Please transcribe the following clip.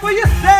conhecer.